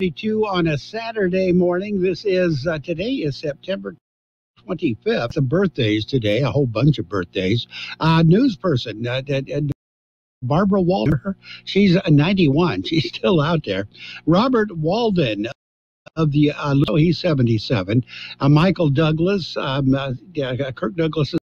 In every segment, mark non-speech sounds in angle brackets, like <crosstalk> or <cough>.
72 on a Saturday morning. This is uh, today is September 25th. Some birthdays today, a whole bunch of birthdays. Uh, news person, uh, uh, Barbara Walter, she's 91. <laughs> She's still out there. Robert Walden of the, uh, he's 77. Uh, Michael Douglas, um, uh, Kirk Douglas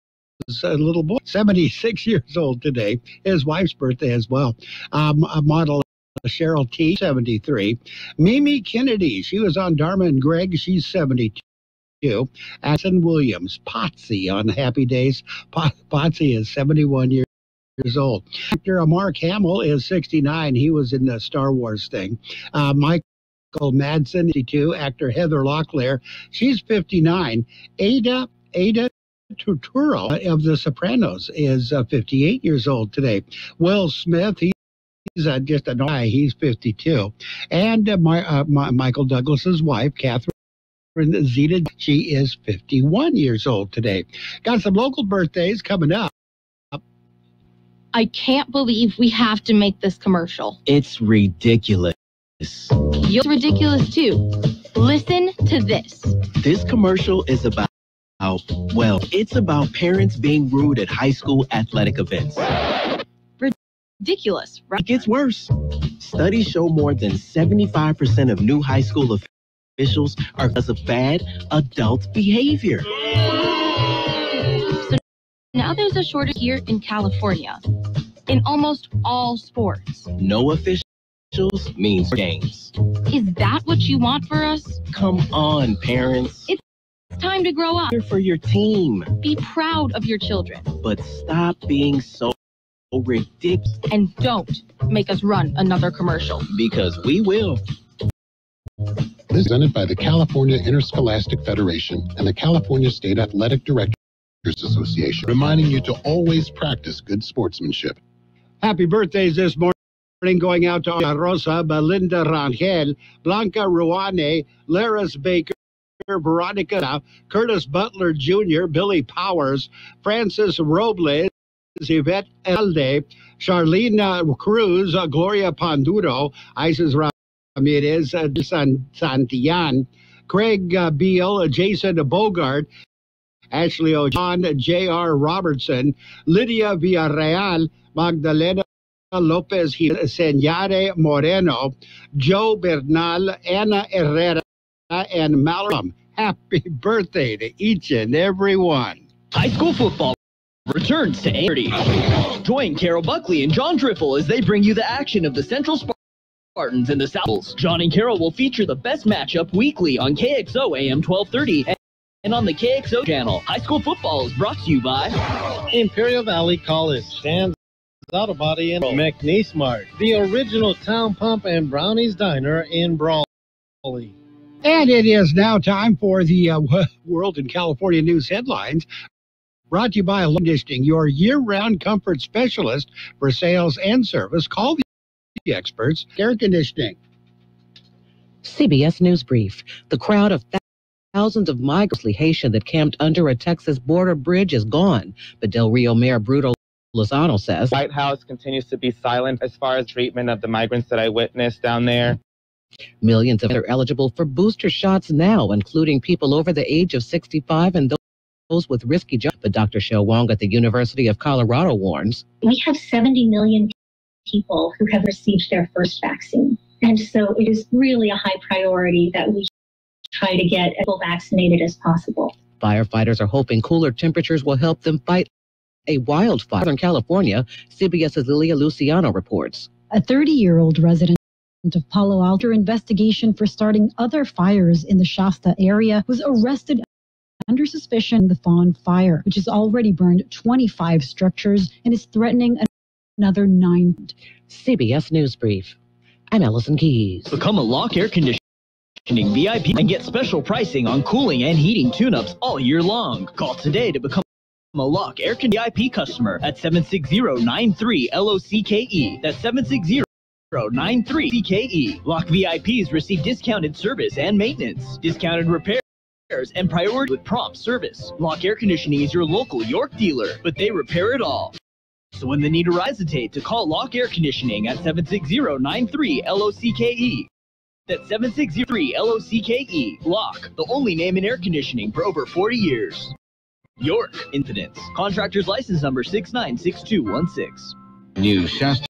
a little boy, 76 <laughs> years old today. His wife's birthday as well. Um, a model Cheryl T, 73. Mimi Kennedy, she was on Dharma and Greg, she's 72. Anson Williams, Potsy on Happy Days. Potsy is 71 years years old. Actor Mark Hamill is 69. He was in the Star Wars thing. Uh, Michael Madsen, 52. Actor Heather Locklear, she's 59. Aida, Aida Turturro of The Sopranos is uh, 58 years old today. Will Smith, he He's uh, just an guy. He's 52. And uh, my, uh, my, Michael Douglas's wife, Catherine Zeta, she is 51 years old today. Got some local birthdays coming up. I can't believe we have to make this commercial. It's ridiculous. You're ridiculous too. Listen to this. This commercial is about, well, it's about parents being rude at high school athletic events ridiculous, right? It gets worse. Studies show more than 75% of new high school officials are because of bad adult behavior. So now there's a shortage here in California in almost all sports. No officials means games. Is that what you want for us? Come on, parents. It's time to grow up. Here for your team. Be proud of your children. But stop being so ridiculous. And don't make us run another commercial. Because we will. This is presented by the California Interscholastic Federation and the California State Athletic Directors Association, reminding you to always practice good sportsmanship. Happy birthdays this morning going out to Rosa, Belinda Rangel, Blanca Ruane, Laris Baker, Veronica, Curtis Butler Jr., Billy Powers, Francis Robles, Yvette Elde, Charlene Cruz, uh, Gloria Panduro, Isis Ramirez, uh, San, Santillan, Craig uh, Beal, Jason Bogart, Ashley O'John, J.R. Robertson, Lydia Villarreal, Magdalena Lopez Senyare Moreno, Joe Bernal, Anna Herrera, and Malcolm. Happy birthday to each and every one. High school football returns to 30. Join Carroll Buckley and John Driffle as they bring you the action of the Central Spartans and the South. John and Carol will feature the best matchup weekly on KXO AM 1230 and on the KXO channel. High school football is brought to you by Imperial Valley College, Dan's Auto Body and McNeese Mart, the original Town Pump and Brownies Diner in Brawley. And it is now time for the uh, <laughs> World and California News headlines. Brought to you by Conditioning, your year-round comfort specialist for sales and service. Call the experts, air conditioning. CBS News Brief. The crowd of thousands of migrants Haitian that camped under a Texas border bridge is gone, but Del Rio Mayor Bruno Lozano says. White House continues to be silent as far as treatment of the migrants that I witnessed down there. Millions of are eligible for booster shots now, including people over the age of 65 and those those with risky jobs. But Dr. Shou Wong at the University of Colorado warns. We have 70 million people who have received their first vaccine. And so it is really a high priority that we try to get as well vaccinated as possible. Firefighters are hoping cooler temperatures will help them fight a wildfire in California. CBS's Lilia Luciano reports. A 30 year old resident of Palo Alto investigation for starting other fires in the Shasta area was arrested under suspicion the Fawn Fire, which has already burned 25 structures and is threatening another nine. CBS News Brief. I'm Allison Keyes. Become a Locke Air Conditioning VIP and get special pricing on cooling and heating tune-ups all year long. Call today to become a Locke Air conditioning VIP customer at 760-93-LOCKE. That's 760-93-CKE. Locke VIPs receive discounted service and maintenance, discounted repair and priority with prompt service. Locke Air Conditioning is your local York dealer, but they repair it all. So when the need arises, hesitate to call Locke Air Conditioning at 760-93-LOCKE. at 7603 LOCKE. Lock, the only name in air conditioning for over 40 years. York Incidents. Contractor's license number 696216. New Shasta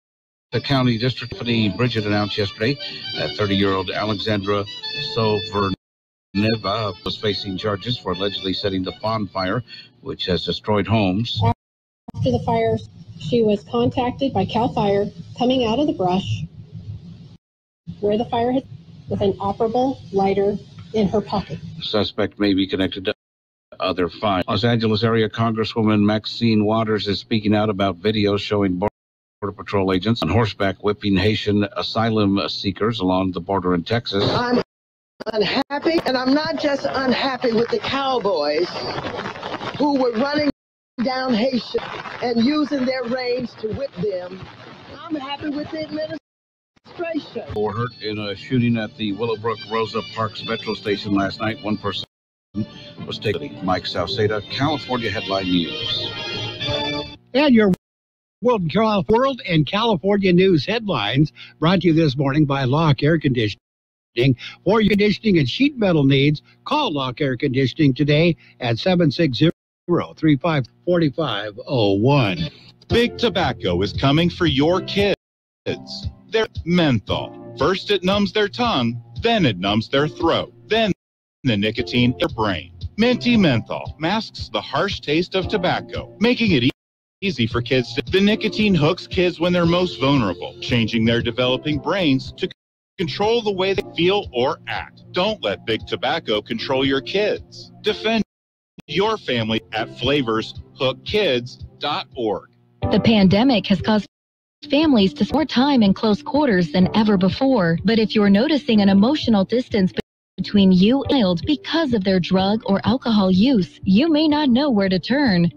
County District Attorney Bridget announced yesterday that 30-year-old Alexandra Souverneva uh, was facing charges for allegedly setting the Fawn Fire, which has destroyed homes. After the fire, she was contacted by CAL FIRE coming out of the brush where the fire had with an operable lighter in her pocket. Suspect may be connected to other fires. Los Angeles area Congresswoman Maxine Waters is speaking out about videos showing Border Patrol agents on horseback whipping Haitian asylum seekers along the border in Texas. I'm unhappy, and I'm not just unhappy with the cowboys who were running down Haitian and using their reins to whip them. I'm happy with the administration. Four hurt in a shooting at the Willowbrook Rosa Parks Metro Station last night. One person was taken. Mike Salceda, California Headline News. And your World and, World and California News headlines brought to you this morning by Locke Air Conditioning. For your conditioning and sheet metal needs, call Locke Air Conditioning today at 760 35 4501. Big Tobacco is coming for your kids. They're menthol. First it numbs their tongue, then it numbs their throat, then the nicotine in their brain. Minty menthol masks the harsh taste of tobacco, making it easy for kids to. The nicotine hooks kids when they're most vulnerable, changing their developing brains to control the way they feel or act. Don't let big tobacco control your kids. Defend your family at flavorshookkids.org. The pandemic has caused families to spend more time in close quarters than ever before. But if you're noticing an emotional distance between you and child because of their drug or alcohol use, you may not know where to turn.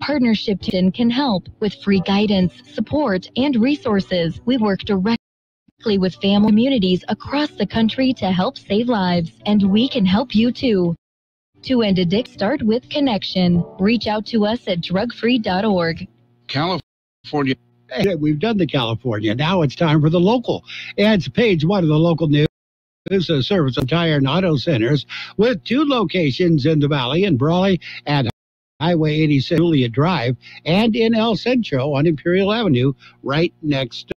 Partnership can help with free guidance, support, and resources. We work directly with family communities across the country to help save lives, and we can help you too. To end addiction, start with connection. Reach out to us at drugfree.org. California We've done the California. Now it's time for the local. And it's page one of the local news. This is service of tire and auto centers with two locations in the valley in Brawley at Highway 86 Julia Drive and in El Centro on Imperial Avenue, right next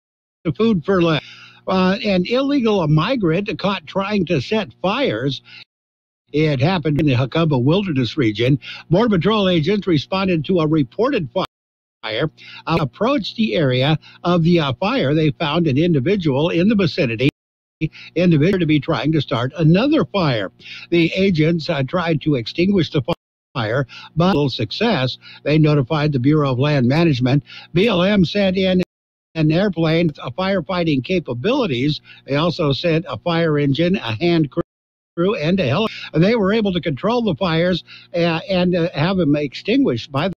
to Food for Less. Uh, an illegal migrant caught trying to set fires it happened in the Jacumba Wilderness region. Border Patrol agents responded to a reported fire fire. Uh, approached the area of the uh, fire, they found an individual in the vicinity individual to be trying to start another fire. The agents uh, tried to extinguish the fire, but little success. They notified the Bureau of Land Management. BLM sent in an airplane, a firefighting capabilities. They also sent a fire engine, a hand crew, and a helicopter. They were able to control the fires uh, and uh, have them extinguished by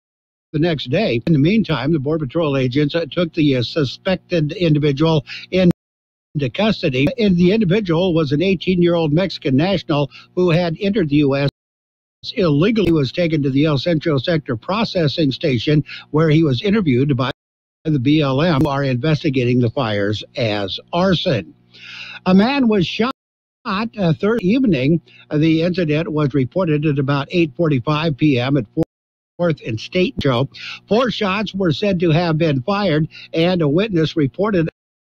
the next day. In the meantime, the Border Patrol agents uh, took the uh, suspected individual into custody. And the individual was an 18 year old Mexican national who had entered the U.S. illegally. He was taken to the El Centro Sector processing station where he was interviewed by the BLM, are investigating the fires as arson. A man was shot uh, third evening. The incident was reported at about 8:45 p.m. at 4 Fourth and State Joe. Four shots were said to have been fired, and a witness reported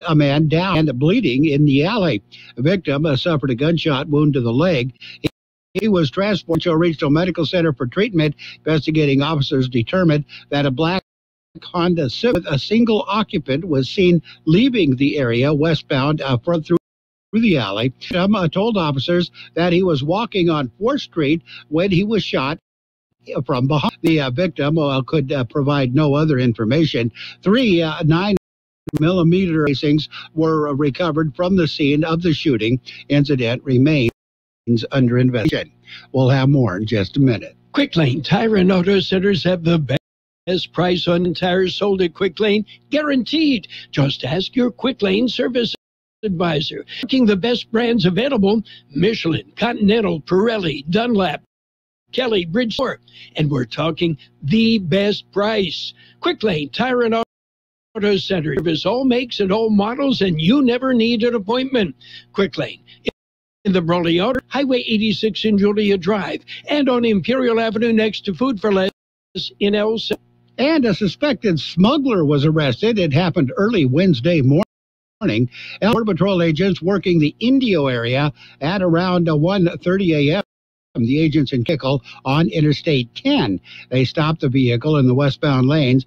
a man down and bleeding in the alley. The victim uh, suffered a gunshot wound to the leg. He, he was transported to a regional medical center for treatment. Investigating officers determined that a black Honda Civic a single occupant was seen leaving the area westbound uh, front through through the alley. Um, uh, told officers that he was walking on 4th Street when he was shot from behind. The uh, victim uh, could uh, provide no other information. Three uh, nine millimeter casings were recovered from the scene of the shooting. Incident remains under investigation. We'll have more in just a minute. Quick Lane and Auto Centers have the best price on tires sold at Quick Lane, guaranteed. Just ask your Quick Lane service advisor. Looking the best brands available Michelin, Continental, Pirelli, Dunlop. Kelly Bridgestone, and we're talking the best price. Quick Lane Tire and Auto Center. Service all makes and all models, and you never need an appointment. Quick Lane. In the Brawley Auto, Highway 86 in Julia Drive, and on Imperial Avenue next to Food for Less in El And a suspected smuggler was arrested. It happened early Wednesday morning. Border Patrol agents working the Indio area at around 1.30 a.m. The agents in Kickle on Interstate 10. They stopped the vehicle in the westbound lanes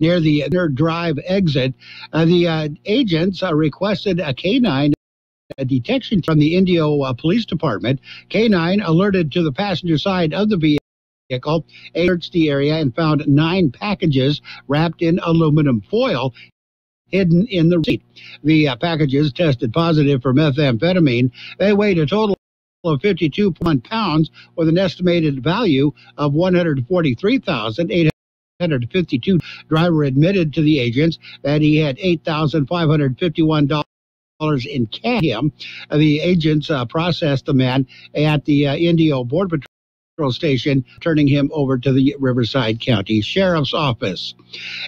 near the inner drive exit. Uh, the uh, agents uh, requested a canine a detection from the Indio uh, Police Department. K9 alerted to the passenger side of the vehicle, searched the area and found nine packages wrapped in aluminum foil hidden in the seat. The uh, packages tested positive for methamphetamine. They weighed a total of 52.1 pounds with an estimated value of 143,852. Driver admitted to the agents that he had $8,551 in cash. The agents uh, processed the man at the uh, Indio Border Patrol station, turning him over to the Riverside County Sheriff's Office.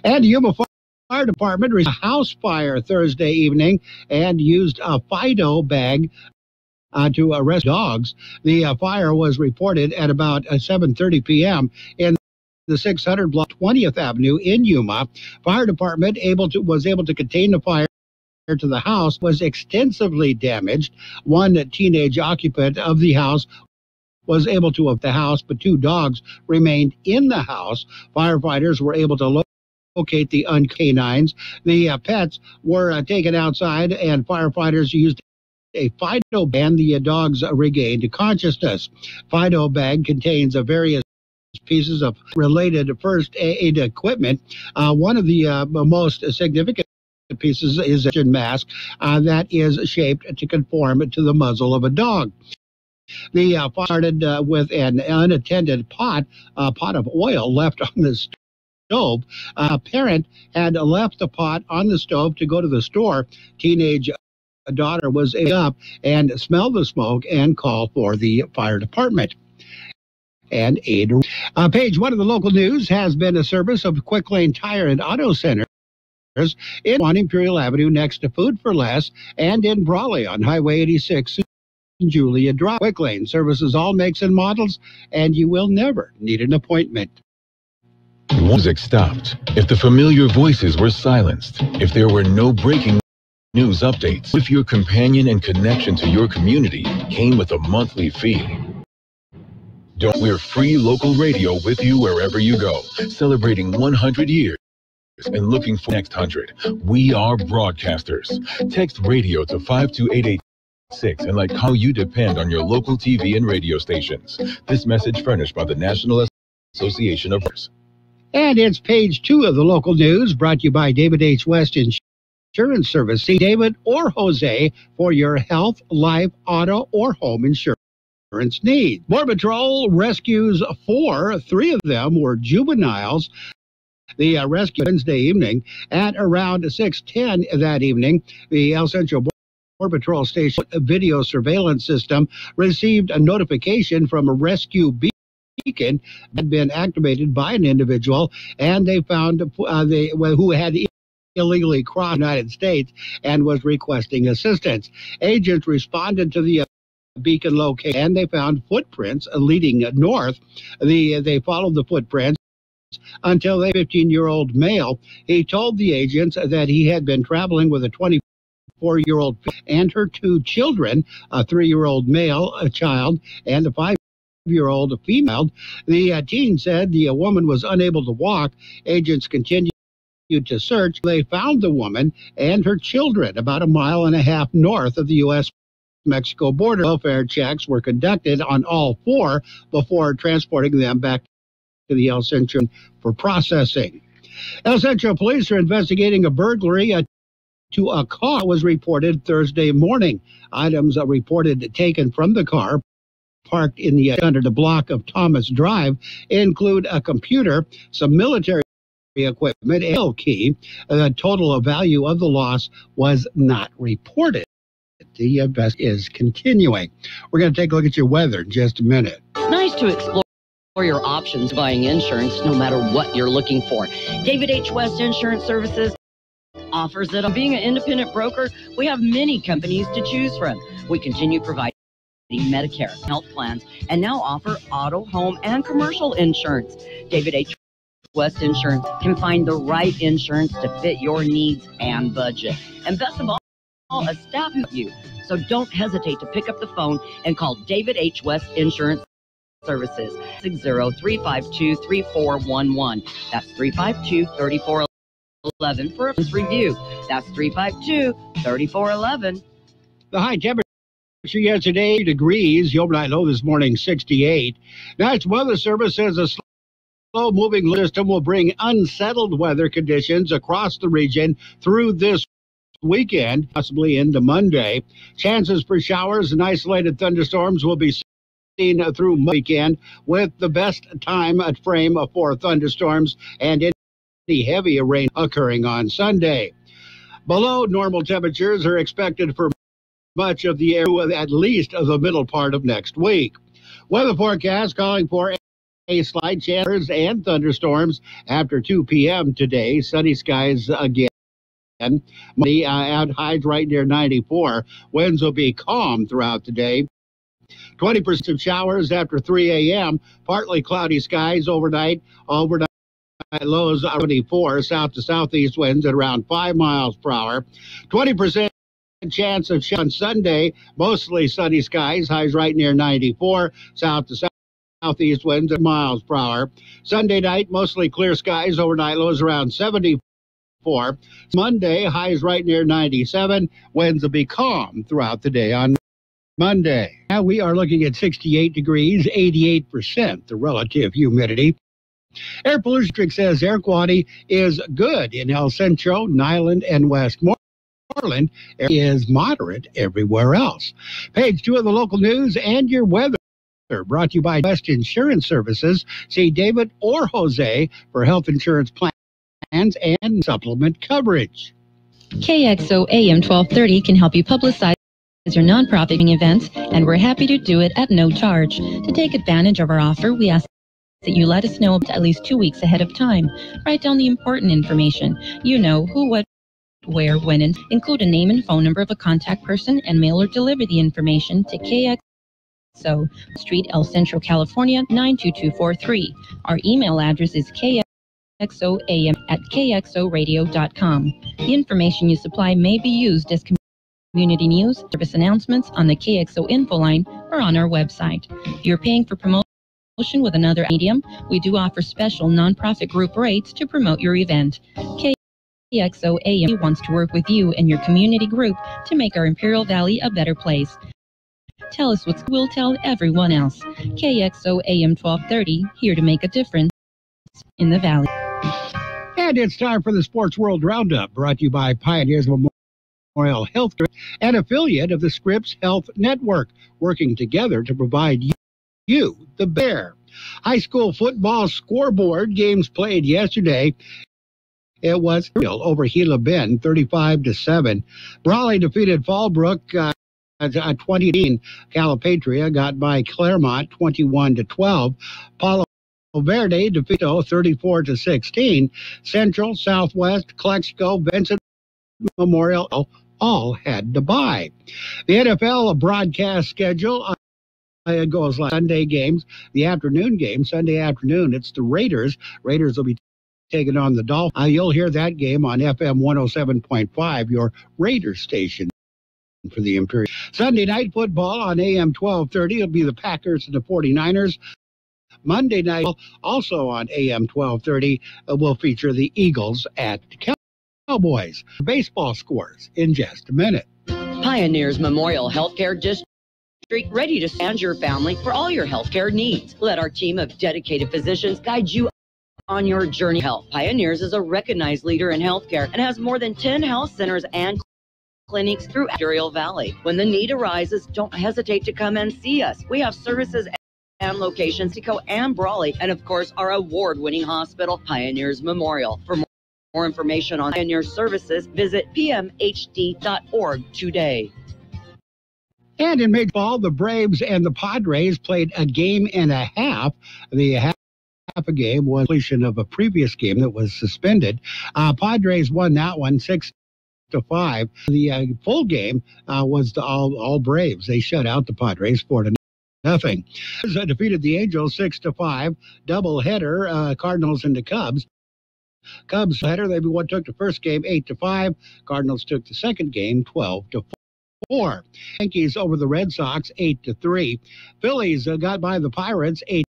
And Yuma Fire Department a house fire Thursday evening and used a Fido bag uh, to arrest dogs. The uh, fire was reported at about 7:30 uh, p.m. in the 600 block 20th Avenue in Yuma. Fire department able to was able to contain the fire to the house was extensively damaged. One teenage occupant of the house was able to of the house, but two dogs remained in the house. Firefighters were able to locate the uncanines. The uh, pets were uh, taken outside, and firefighters used a Fido bag. The uh, dogs regained consciousness. Fido bag contains various pieces of related first aid equipment. Uh, one of the uh, most significant pieces is a mask uh, that is shaped to conform to the muzzle of a dog. The uh, started uh, with an unattended pot, a pot of oil left <laughs> on the stove. A parent had left the pot on the stove to go to the store. Teenage daughter was up and smelled the smoke and called for the fire department and aid. Uh, page one of the local news has been a service of Quick Lane Tire and Auto Center in on Imperial Avenue next to Food for Less and in Brawley on Highway 86 Julia Drive. Quick Lane services all makes and models, and you will never need an appointment. Music stopped. If the familiar voices were silenced, if there were no breaking news updates, if your companion and connection to your community came with a monthly fee. Don't we're free local radio with you wherever you go, celebrating 100 years and looking for next 100. We are broadcasters. Text radio to 52886 and like how you depend on your local TV and radio stations. This message furnished by the National Association of And it's page two of the local news brought to you by David H. West Insurance Service. See David or Jose for your health, life, auto, or home insurance needs. Border Patrol rescues four. Three of them were juveniles the uh, rescue Wednesday evening at around 6:10 that evening. The El Centro Border Patrol Station video surveillance system received a notification from a rescue beacon that had been activated by an individual, and they found uh, they who had illegally crossed the United States and was requesting assistance. Agents responded to the uh, beacon location and they found footprints leading north. The they followed the footprints until a 15 year old male. He told the agents that he had been traveling with a 24 year old and her two children, a three year old male, a child, and a five year old female. The uh, teen said the uh, woman was unable to walk. Agents continued to search. They found the woman and her children about a mile and a half north of the U.S. Mexico border. Welfare checks were conducted on all four before transporting them back to the El Centro for processing. El Centro police are investigating a burglary uh, to a car was reported Thursday morning. Items are reported taken from the car parked in the under the block of Thomas Drive include a computer, some military equipment, a key. The total value of the loss was not reported. The invest is continuing. We're going to take a look at your weather in just a minute. Nice to explore your options buying insurance no matter what you're looking for. David H. West Insurance Services offers it. Being an independent broker, we have many companies to choose from. We continue providing Medicare, health plans, and now offer auto, home, and commercial insurance. David H. West Insurance can find the right insurance to fit your needs and budget. And best of all, a staff you. So don't hesitate to pick up the phone and call David H. West Insurance Services. 603523411. That's 352-3411 for a review. That's 352-3411. The high temperature yesterday degrees. The overnight low this morning 68. National Weather Service says a slow moving system will bring unsettled weather conditions across the region through this weekend, possibly into Monday. Chances for showers and isolated thunderstorms will be seen through weekend with the best time frame for thunderstorms and heavy rain occurring on Sunday. Below normal temperatures are expected for much of the area at least of the middle part of next week. Weather forecast calling for a slight chance and thunderstorms after 2 p.m. today. Sunny skies again. The uh, out highs right near 94. Winds will be calm throughout the day. 20% of showers after 3 a.m. Partly cloudy skies overnight. Overnight lows 74. South to southeast winds at around 5 miles per hour. 20% chance of on Sunday. Mostly sunny skies. Highs right near 94. South to south southeast winds at miles per hour. Sunday night, mostly clear skies. Overnight lows around 74. Monday, highs right near 97. Winds will be calm throughout the day on Monday. Now we are looking at 68 degrees, 88% the relative humidity. Air Pollution says air quality is good in El Centro, Niland, and Westmorland. Is moderate everywhere else. Page two of the local news and your weather. Brought to you by West Insurance Services. See David or Jose for health insurance plans and supplement coverage. KXO AM 1230 can help you publicize your nonprofit events, and we're happy to do it at no charge. To take advantage of our offer, we ask that you let us know at least two weeks ahead of time. Write down the important information. You know who, what, where, when, and include a name and phone number of a contact person and mail or deliver the information to KX. So, Street, El Centro, California, 92243. Our email address is kxoam at kxoradio.com. The information you supply may be used as community news, service announcements on the KXO info line, or on our website. You're paying for promotion with another medium, we do offer special nonprofit group rates to promote your event. KXOAM wants to work with you and your community group to make our Imperial Valley a better place. Tell us what we'll tell everyone else. KXOAM 1230, here to make a difference in the Valley. And it's time for the Sports World Roundup, brought to you by Pioneers Memorial Healthcare, an affiliate of the Scripps Health Network, working together to provide you, the bear. High school football scoreboard games played yesterday. It was real over Gila Bend, 35 to 7. Brawley defeated Fallbrook. Uh, uh, 2018, Calipatria got by Claremont 21 to 12. Palo Verde defeated 34 to 16. Central, Southwest, Calexico, Vincent Memorial all had to buy. The NFL broadcast schedule uh, goes like Sunday games, the afternoon game, Sunday afternoon. It's the Raiders. Raiders will be taking on the Dolphins. Uh, you'll hear that game on FM 107.5, your Raiders station for the Imperial. Sunday night football on AM 1230 will be the Packers and the 49ers. Monday night, also on AM 1230, uh, will feature the Eagles at Cowboys. Baseball scores in just a minute. Pioneers Memorial Healthcare District ready to stand your family for all your healthcare needs. Let our team of dedicated physicians guide you on your journey. Health Pioneers is a recognized leader in healthcare and has more than 10 health centers and clinics through Imperial Valley. When the need arises, don't hesitate to come and see us. We have services and locations to go and Brawley, and of course, our award winning hospital, Pioneers Memorial. For more information on Pioneer services, visit pmhd.org today. And in baseball, the Braves and the Padres played a game and a half. The half a game was completion of a previous game that was suspended. Uh, Padres won that one six to five. The uh, full game uh, was all all Braves. They shut out the Padres four to nothing. Defeated the Angels six to five. Double header. Uh, Cardinals and the Cubs. Cubs header. They took the first game eight to five. Cardinals took the second game twelve to four four. Yankees over the Red Sox eight to three. Phillies uh, got by the Pirates eight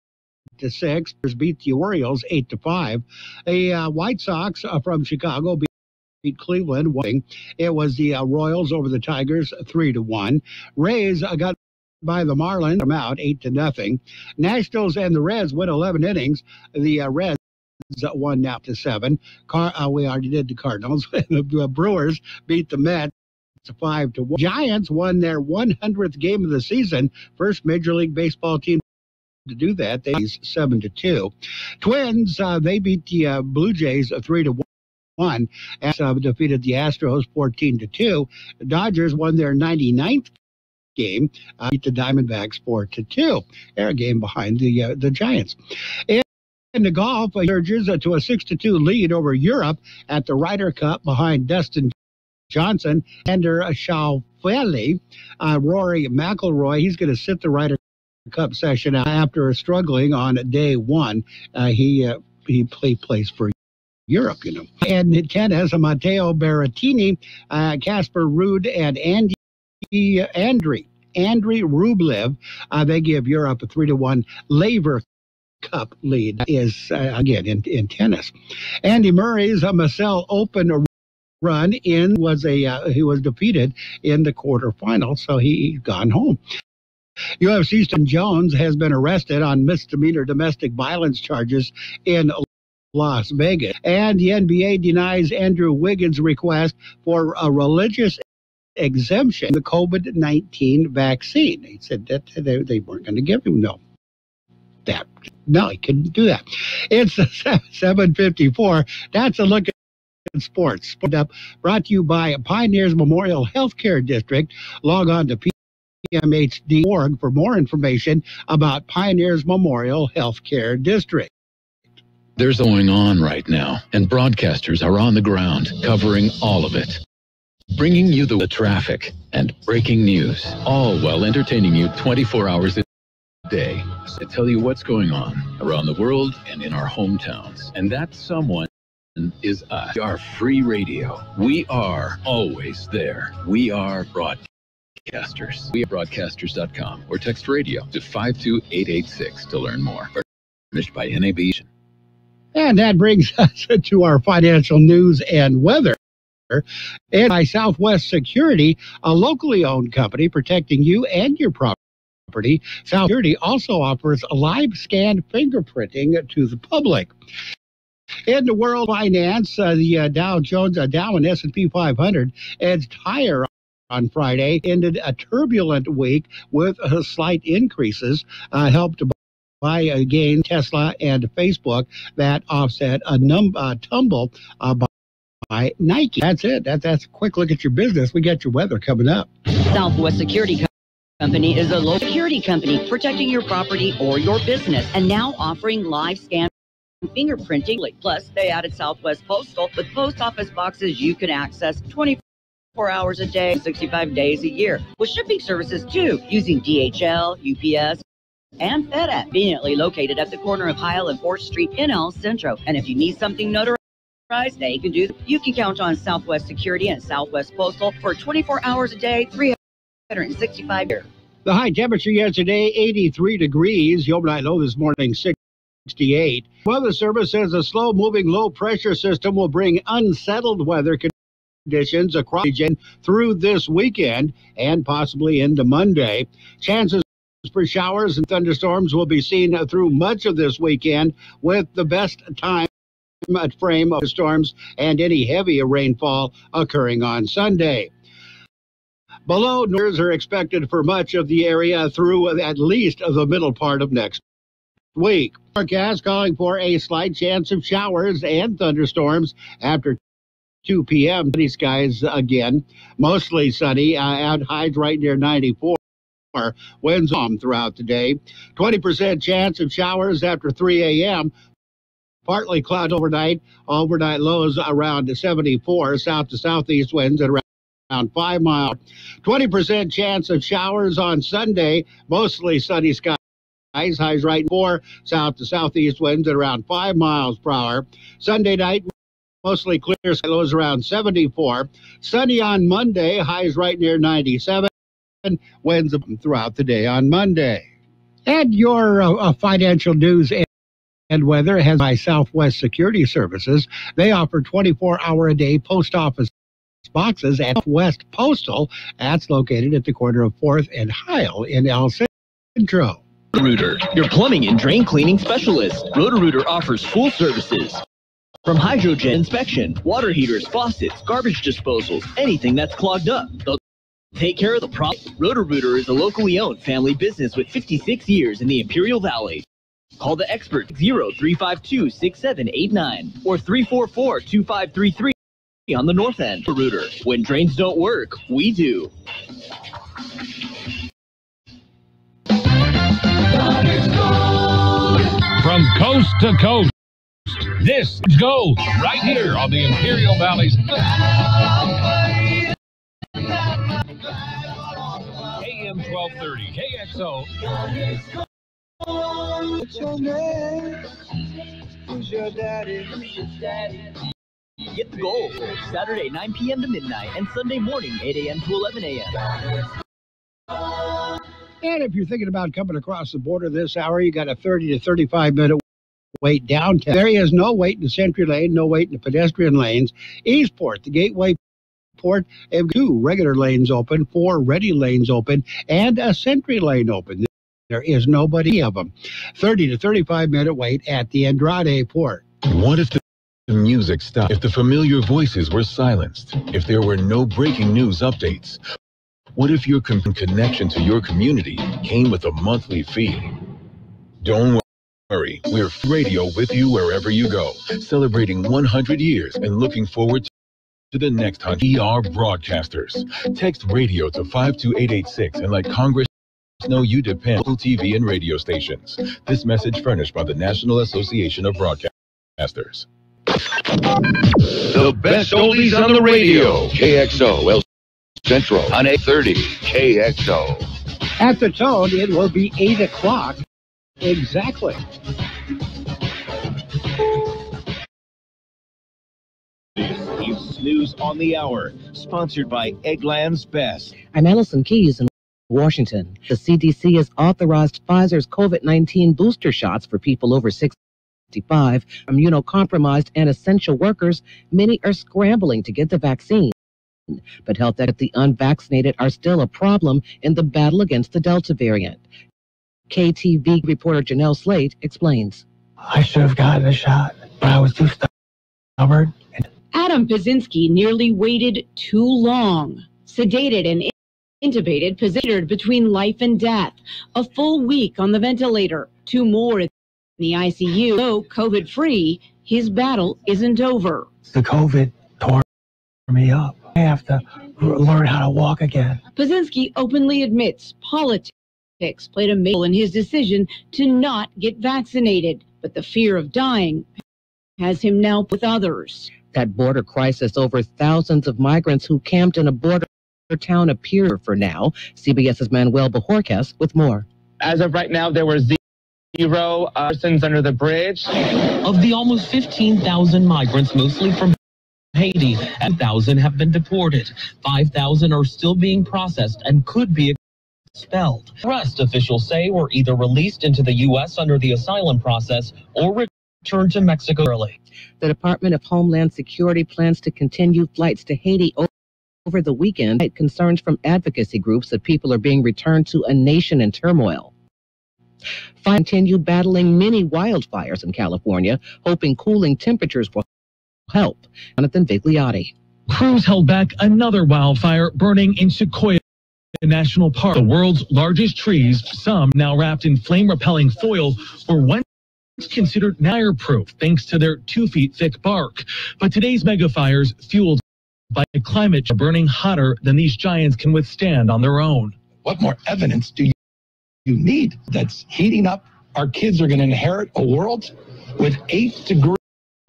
to six. Beat the Orioles eight to five. The uh, White Sox uh, from Chicago beat. Beat Cleveland. It was the uh, Royals over the Tigers, three to one. Rays uh, got by the Marlins. Them out eight to nothing. Nationals and the Reds went 11 innings. The uh, Reds won now to seven. Car- uh, we already did the Cardinals. <laughs> the Brewers beat the Mets five to one. Giants won their 100th game of the season. First Major League Baseball team to do that. They seven to two. Twins uh, they beat the uh, Blue Jays uh, three to one. And uh, defeated the Astros 14 to two. The Dodgers won their 99th game. Uh, beat the Diamondbacks four to two. They're a game behind the uh, the Giants. And in the golf, surges to a six to two lead over Europe at the Ryder Cup behind Dustin Johnson, Xander Schauffele, uh, Rory McIlroy. He's going to sit the Ryder Cup session after struggling on day one. Uh, he uh, he play, plays for Europe, you know. And in tennis, Matteo Berrettini, uh, Casper Ruud, and Andy Andrei. Andrei Rublev, uh, they give Europe a three to one Laver Cup lead. Is uh, again in, in tennis. Andy Murray's a Moselle Open run in was a uh, he was defeated in the quarterfinal, so he gone home. UFC Stan Jones has been arrested on misdemeanor domestic violence charges in Las Vegas, and the NBA denies Andrew Wiggins' request for a religious exemption the COVID nineteen vaccine. He said that they, they weren't going to give him no that. No, he couldn't do that. It's <laughs> 754. That's a look at sports. Up, brought to you by Pioneers Memorial Healthcare District. Log on to pmhd.org for more information about Pioneers Memorial Healthcare District. There's going on right now, and broadcasters are on the ground covering all of it. Bringing you the traffic and breaking news, all while entertaining you 24 hours a day to tell you what's going on around the world and in our hometowns. And that someone is us. We are free radio. We are always there. We are broadcasters. We are broadcasters.com or text radio to 52886 to learn more. Furnished by NAB. And that brings <laughs> us to our financial news and weather. And by Southwest Security, a locally owned company protecting you and your property. Security also offers live scan fingerprinting to the public. In the world finance, uh, the uh, Dow Jones, uh, Dow and S&P 500 edged higher on Friday, ended a turbulent week with uh, slight increases, uh, helped by again Tesla and Facebook that offset a num- uh, tumble by, by Nike. That's it. That, that's a quick look at your business. We got your weather coming up. Southwest Security Company is a local security company protecting your property or your business and now offering live scan fingerprinting. Plus, they added Southwest Postal with post office boxes you can access 24 hours a day, 65 days a year, with shipping services too, using DHL, UPS, and FedEx, conveniently located at the corner of Heil and 4th Street in El Centro. And if you need something notarized, they can do. You can count on Southwest Security and Southwest Postal for 24 hours a day, 365 years. The high temperature yesterday, 83 degrees. Overnight low this morning, 6. 68. Weather Service says a slow moving low pressure system will bring unsettled weather conditions across the region through this weekend and possibly into Monday. Chances for showers and thunderstorms will be seen through much of this weekend with the best time frame of storms and any heavier rainfall occurring on Sunday. Below numbers are expected for much of the area through at least the middle part of next week. Forecast calling for a slight chance of showers and thunderstorms after 2 p.m. Sunny skies again, mostly sunny. Uh, out highs right near 94. winds on throughout the day. 20% chance of showers after 3 a.m. Partly cloud overnight. Overnight lows around 74. South to southeast winds at around 5 miles. 20% chance of showers on Sunday. Mostly sunny skies. Highs right 4. South to southeast winds at around 5 miles per hour. Sunday night. Mostly clear, lows around 74. Sunny on Monday, highs right near 97. Winds throughout the day on Monday. And your uh, uh financial news and, and weather has by Southwest Security Services. They offer 24 hour a day post office boxes at West Postal. That's located at the corner of 4th and Heil in El Centro. Roto-Rooter, your plumbing and drain cleaning specialist. Roto-Rooter offers full services. From hydrogen inspection, water heaters, faucets, garbage disposals, anything that's clogged up. They'll take care of the problem. Roto-Rooter is a locally owned family business with 56 years in the Imperial Valley. Call the expert 0352-6789 or 344-2533 on the north end. Rooter. When drains don't work, we do. From coast to coast. This goes right here on the Imperial Valley's AM 1230 KXO. Who's your daddy? Get the gold. Saturday, 9 p.m. to midnight, and Sunday morning, 8 a.m. to 11 a.m. And if you're thinking about coming across the border this hour, you got a 30 to 35 minute wait downtown. There is no wait in the SENTRI Lane, no wait in the pedestrian lanes. Eastport, the Gateway Port, have two regular lanes open, four ready lanes open, and a SENTRI Lane open. There is nobody of them. 30 to 35 minute wait at the Andrade Port. What if the music stopped? If the familiar voices were silenced? If there were no breaking news updates? What if your connection to your community came with a monthly fee? Don't worry we're radio with you wherever you go, celebrating 100 years and looking forward to the next 100 ER broadcasters. Text radio to 52886 and let Congress know you depend on TV and radio stations. This message furnished by the National Association of Broadcasters. The best oldies on the radio. KXO El Centro on 830 KXO. At the tone, it will be 8 o'clock. Exactly. News on the Hour, sponsored by Eggland's Best. I'm Allison Keyes in Washington. The CDC has authorized Pfizer's COVID 19 booster shots for people over 65, immunocompromised, and essential workers. Many are scrambling to get the vaccine. But health at the unvaccinated are still a problem in the battle against the Delta variant. KTV reporter Janelle Slate explains. I should have gotten a shot, but I was too stubborn. Adam Pazinski nearly waited too long, sedated and intubated, positioned between life and death. A full week on the ventilator, two more in the ICU. Though COVID free, his battle isn't over. The COVID tore me up. I have to learn how to walk again. Pazinski openly admits politics played a role in his decision to not get vaccinated, but the fear of dying has him now with others. That border crisis over thousands of migrants who camped in a border town appear for now. CBS's Manuel Bojorquez with more. As of right now, there were zero persons under the bridge. Of the almost 15,000 migrants, mostly from Haiti, 1,000 have been deported. 5,000 are still being processed and could be expelled. Rest, officials say, were either released into the U.S. under the asylum process or returned to Mexico early. The Department of Homeland Security plans to continue flights to Haiti over the weekend. Concerns from advocacy groups that people are being returned to a nation in turmoil. Continue battling many wildfires in California, hoping cooling temperatures will help. Jonathan Vigliotti. Crews held back another wildfire burning in Sequoia National Park. The world's largest trees, some now wrapped in flame-repelling foil, were once considered fireproof thanks to their two feet thick bark. But today's megafires, fueled by climate are burning hotter than these giants can withstand on their own. What more evidence do you, you need that's heating up? Our kids are going to inherit a world with eight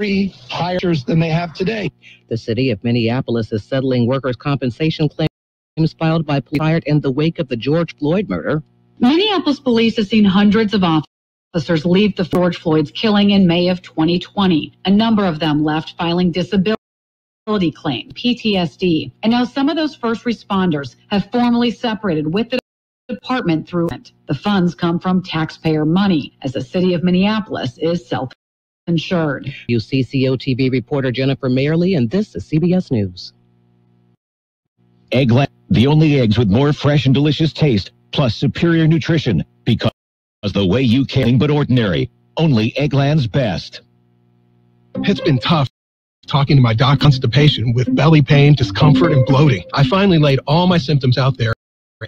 degree higher than they have today. The city of Minneapolis is settling workers' compensation claims filed by fired in the wake of the George Floyd murder. Minneapolis police have seen hundreds of officers leave the George Floyd's killing in May of 2020. A number of them left filing disability claim, PTSD. And now some of those first responders have formally separated with the department through it. The funds come from taxpayer money as the city of Minneapolis is self insured. WCCO TV reporter Jennifer Mayerly, and this is CBS News. Eggland, the only eggs with more fresh and delicious taste, plus superior nutrition, because the way you can, but ordinary. Only Eggland's best. It's been tough talking to my doc constipation with belly pain, discomfort, and bloating. I finally laid all my symptoms out there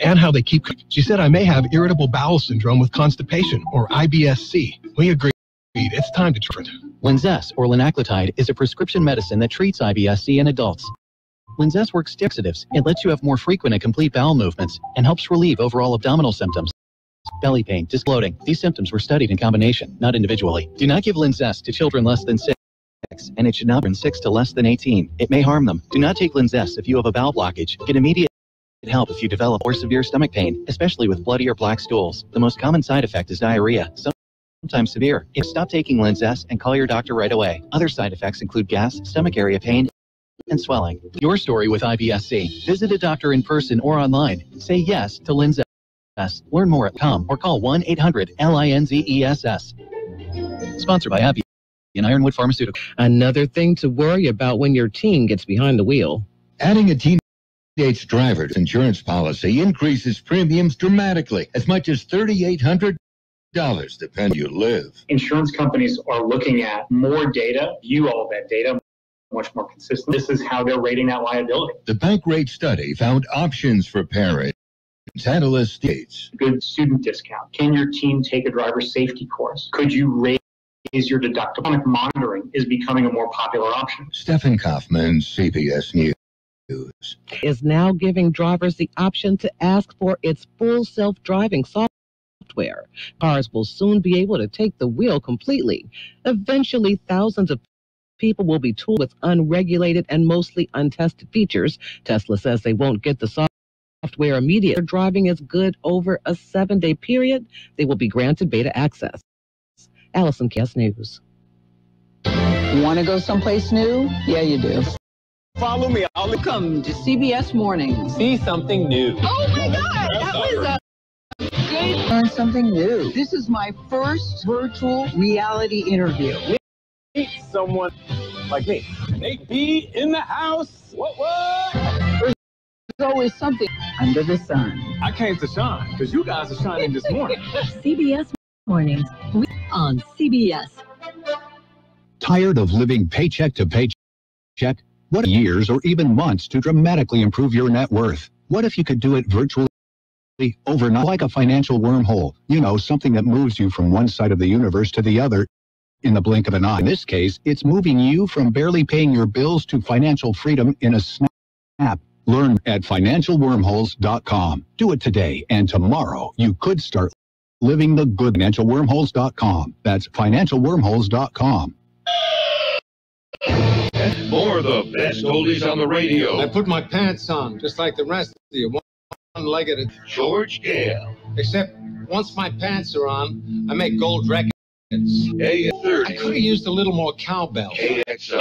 and how they keep. She said I may have irritable bowel syndrome with constipation or IBS-C. We agreed. It's time to treat. Linzess or linaclotide is a prescription medicine that treats IBS-C in adults. Linzess works laxatives. It lets you have more frequent and complete bowel movements and helps relieve overall abdominal symptoms. Belly pain, bloating. These symptoms were studied in combination, not individually. Do not give Linzess to children less than 6 and it should not be 6 to less than 18. It may harm them. Do not take Linzess if you have a bowel blockage. Get immediate help if you develop or severe stomach pain, especially with bloody or black stools. The most common side effect is diarrhea, sometimes severe. If stop taking Linzess and call your doctor right away. Other side effects include gas, stomach area pain, and swelling. Your story with IBS-C. Visit a doctor in person or online. Say yes to Linzess. Learn more at com or call 1-800-LINZESS. Sponsored by AbbVie in Ironwood Pharmaceutical. Another thing to worry about when your teen gets behind the wheel. Adding a teenage driver's insurance policy increases premiums dramatically, as much as $3,800 depending you live. Insurance companies are looking at more data, view all that data much more consistent. This is how they're rating that liability. The Bankrate study found options for parents. Analyst states. Good student discount. Can your team take a driver safety course? Could you raise your deductible? Monitoring is becoming a more popular option. Stephen Kaufman, CBS News. Is now giving drivers the option to ask for its full self-driving software. Cars will soon be able to take the wheel completely. Eventually, thousands of people will be tooled with unregulated and mostly untested features. Tesla says they won't get the software immediate. Driving is good over a seven day period. They will be granted beta access. Allison Cass News. Want to go someplace new? Yeah, you do. Follow me. I'll come to CBS Mornings. See something new. Oh my God, that was a good. Learn something new. This is my first virtual reality interview. Meet someone like me. Nate B in the house. What, what? There's always something under the sun. I came to shine because you guys are shining this morning. <laughs> CBS Mornings on CBS. Tired of living paycheck to paycheck? What years or even months to dramatically improve your net worth? What if you could do it virtually overnight like a financial wormhole? You know, something that moves you from one side of the universe to the other in the blink of an eye. In this case, it's moving you from barely paying your bills to financial freedom in a snap. Learn at financialwormholes.com. Do it today, and tomorrow you could start living the good. Financialwormholes.com. That's financialwormholes.com. More of the best oldies on the radio. I put my pants on, just like the rest of you. One-legged. George Gale. Except once my pants are on, I make gold records. A30. Uh, I could have used a little more cowbell. KXO.